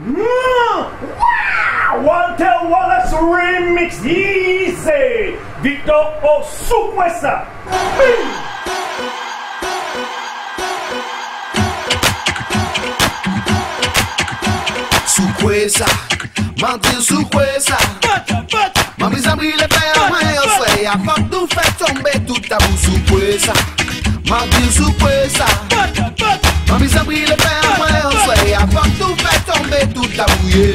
Wow! Walter Wallace remix IZE. Victor Osuquesa. Bing! Sucuesa, mantém. Mami Zabrile pega eu sei. A foto do fetão betu tabu t'as mouillé.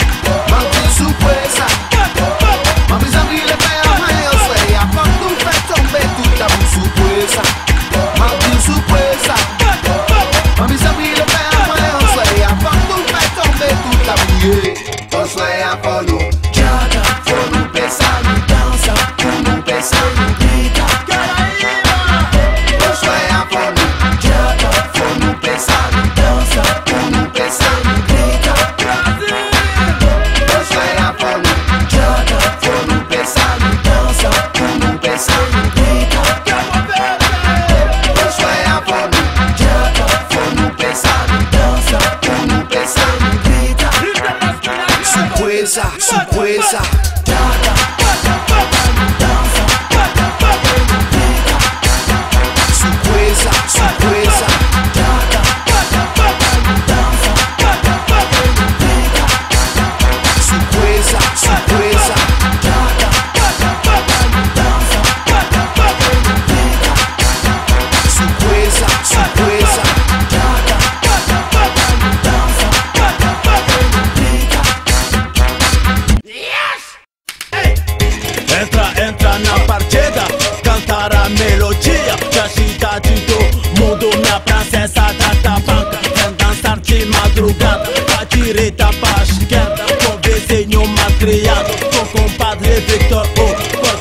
slam for you. su fuerza, su fuerza. compadre Victor O